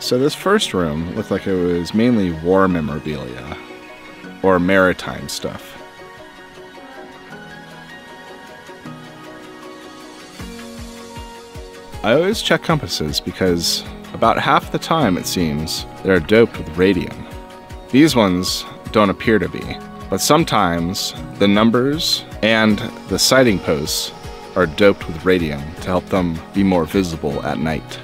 So this first room looked like it was mainly war memorabilia or maritime stuff. I always check compasses because about half the time, it seems, they're doped with radium. These ones don't appear to be, but sometimes the numbers and the sighting posts are doped with radium to help them be more visible at night.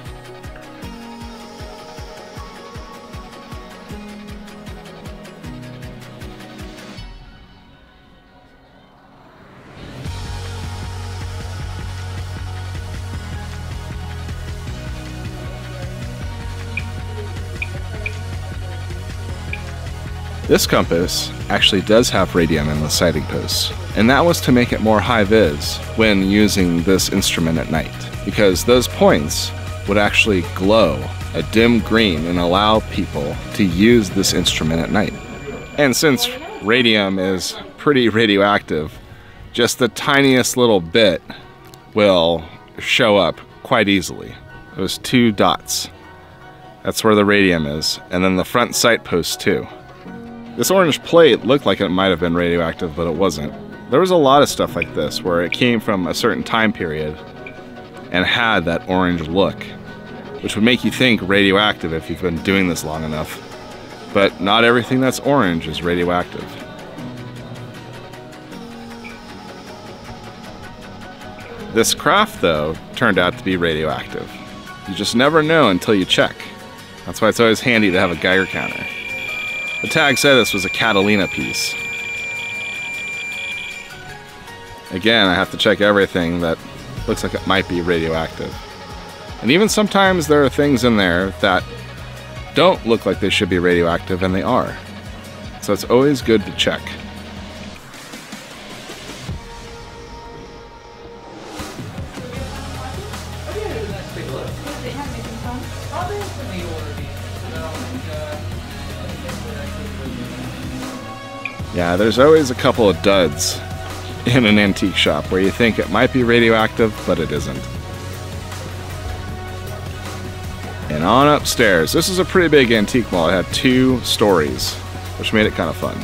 This compass actually does have radium in the sighting posts, and that was to make it more high vis when using this instrument at night, because those points would actually glow a dim green and allow people to use this instrument at night. And since radium is pretty radioactive, just the tiniest little bit will show up quite easily. Those two dots. That's where the radium is, and then the front sight post too. This orange plate looked like it might have been radioactive, but it wasn't. There was a lot of stuff like this where it came from a certain time period and had that orange look, which would make you think radioactive if you've been doing this long enough. But not everything that's orange is radioactive. This craft, though, turned out to be radioactive. You just never know until you check. That's why it's always handy to have a Geiger counter. The tag said this was a Catalina piece. Again, I have to check everything that looks like it might be radioactive. And even sometimes there are things in there that don't look like they should be radioactive, and they are. So it's always good to check. Yeah, there's always a couple of duds in an antique shop where you think it might be radioactive, but it isn't. And on upstairs. This is a pretty big antique mall. It had two stories, which made it kind of fun.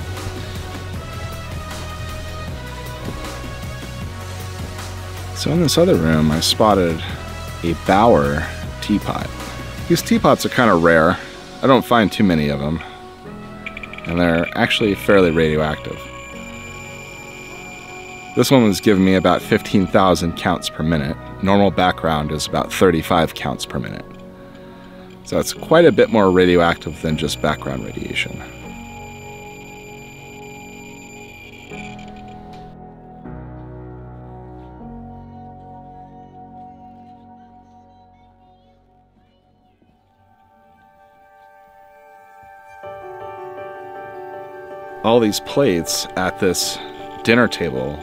So in this other room, I spotted a Bauer teapot. These teapots are kind of rare. I don't find too many of them and they're actually fairly radioactive. This one was giving me about 15,000 counts per minute. Normal background is about 35 counts per minute. So it's quite a bit more radioactive than just background radiation. All these plates at this dinner table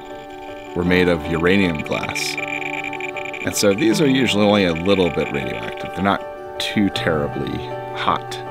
were made of uranium glass. And so these are usually only a little bit radioactive. They're not too terribly hot.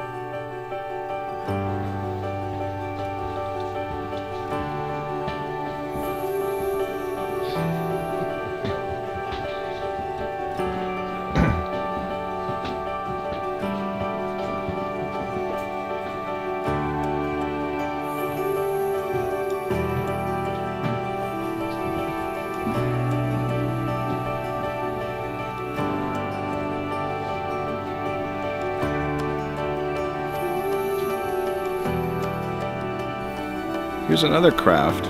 Here's another craft,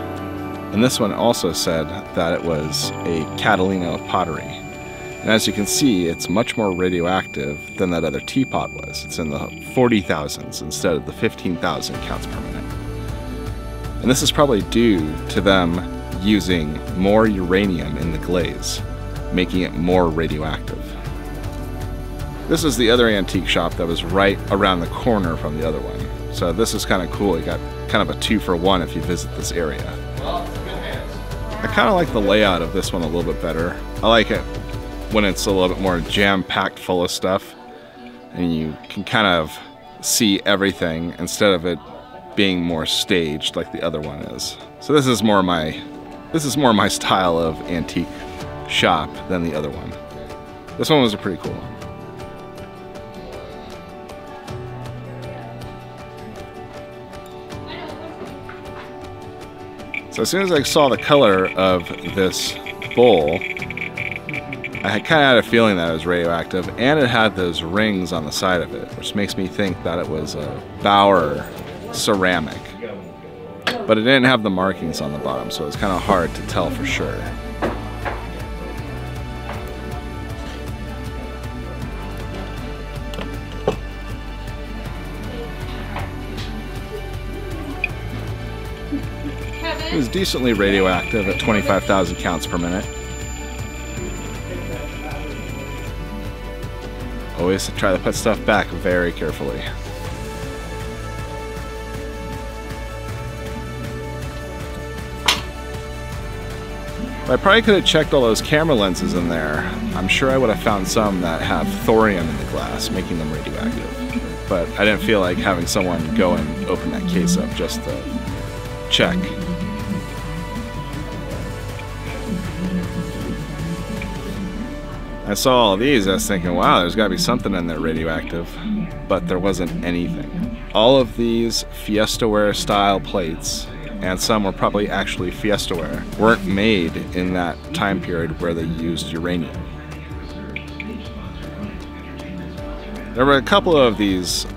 and this one also said that it was a Catalina pottery. And as you can see, it's much more radioactive than that other teapot was. It's in the 40,000s instead of the 15,000 counts per minute. And this is probably due to them using more uranium in the glaze, making it more radioactive. This is the other antique shop that was right around the corner from the other one. So this is kind of cool. You got kind of a two for one if you visit this area. I kind of like the layout of this one a little bit better. I like it when it's a little bit more jam-packed full of stuff and you can kind of see everything instead of it being more staged like the other one is. So this is more my this is more my style of antique shop than the other one. This one was a pretty cool So as soon as I saw the color of this bowl, I kind of had a feeling that it was radioactive, and it had those rings on the side of it, which makes me think that it was a Bauer ceramic. But it didn't have the markings on the bottom, so it's kind of hard to tell for sure. Was decently radioactive at 25,000 counts per minute. Always try to put stuff back very carefully. I probably could have checked all those camera lenses in there. I'm sure I would have found some that have thorium in the glass, making them radioactive. But I didn't feel like having someone go and open that case up just to check. I saw all these, I was thinking, wow, there's gotta be something in there radioactive. But there wasn't anything. All of these Fiestaware style plates, and some were probably actually Fiestaware, weren't made in that time period where they used uranium. There were a couple of these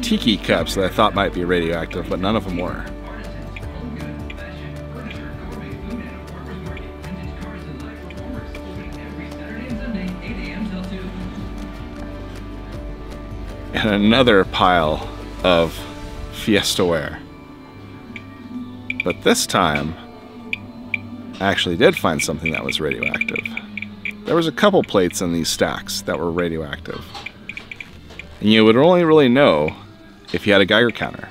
tiki cups that I thought might be radioactive, but none of them were. And another pile of Fiestaware. But this time, I actually did find something that was radioactive. There was a couple plates in these stacks that were radioactive. And you would only really know if you had a Geiger counter.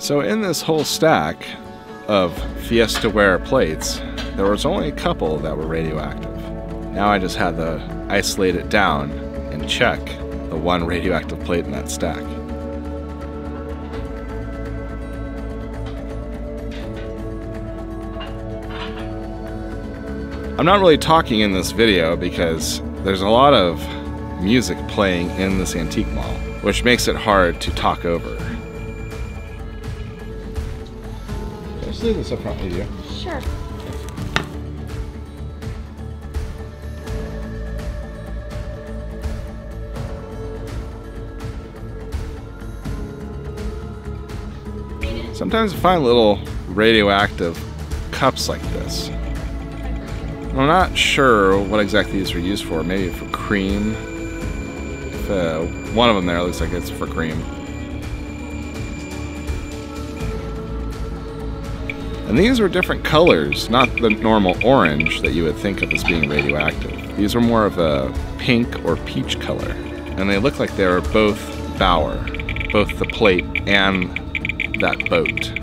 So in this whole stack, of Fiestaware plates, there was only a couple that were radioactive. Now I just had to isolate it down and check the one radioactive plate in that stack. I'm not really talking in this video because there's a lot of music playing in this antique mall, which makes it hard to talk over. Just leave this up front with you. Sure. Sometimes I find little radioactive cups like this. I'm not sure what exactly these are used for. Maybe for cream. If, uh, one of them there looks like it's for cream. And these were different colors, not the normal orange that you would think of as being radioactive. These were more of a pink or peach color. And they looked like they were both Bauer, both the plate and that boat.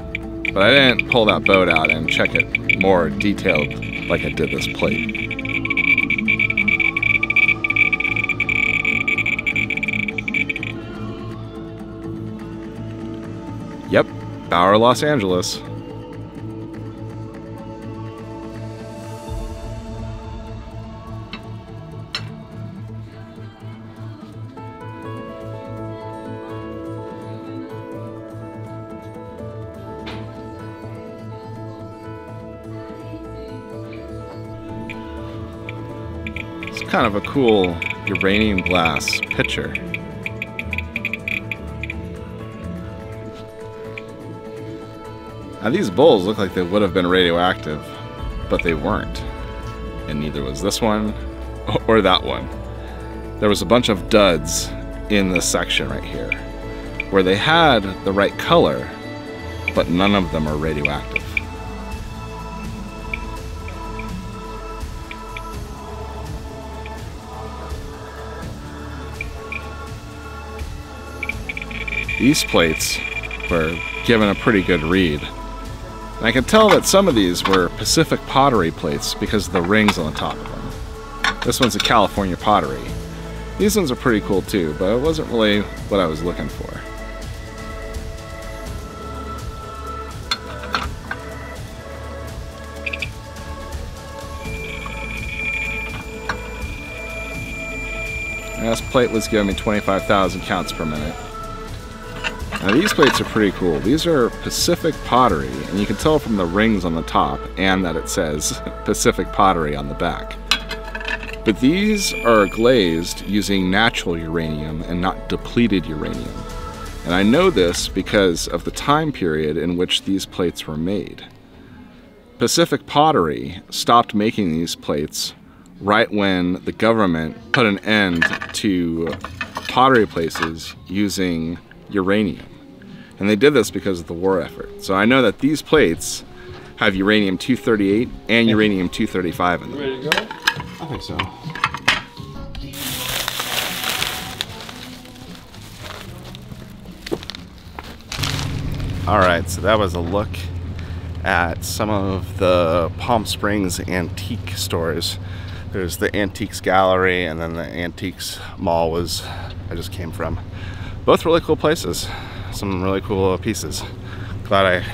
But I didn't pull that boat out and check it more detailed like I did this plate. Yep, Bauer Los Angeles. Kind of a cool uranium glass pitcher. Now these bowls look like they would have been radioactive, but they weren't. And neither was this one or that one. There was a bunch of duds in this section right here, where they had the right color, but none of them are radioactive. These plates were given a pretty good read. And I can tell that some of these were Pacific pottery plates because of the rings on the top of them. This one's a California pottery. These ones are pretty cool too, but it wasn't really what I was looking for. This plate was giving me 25,000 counts per minute. Now these plates are pretty cool. These are Pacific pottery, and you can tell from the rings on the top and that it says Pacific pottery on the back. But these are glazed using natural uranium and not depleted uranium. And I know this because of the time period in which these plates were made. Pacific Pottery stopped making these plates right when the government put an end to pottery places using uranium. And they did this because of the war effort. So I know that these plates have uranium 238 and uranium 235 in them. Ready to go? I think so. All right, so that was a look at some of the Palm Springs antique stores. There's the Antiques Gallery and then the Antiques Mall was I just came from. Both really cool places. Some really cool pieces. Glad I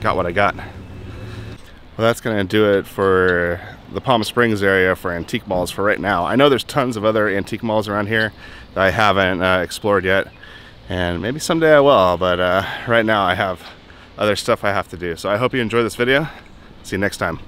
got what I got. Well, that's gonna do it for the Palm Springs area for antique malls for right now. I know there's tons of other antique malls around here that I haven't uh, explored yet and maybe someday I will, but uh, right now I have other stuff I have to do. So I hope you enjoy this video. See you next time.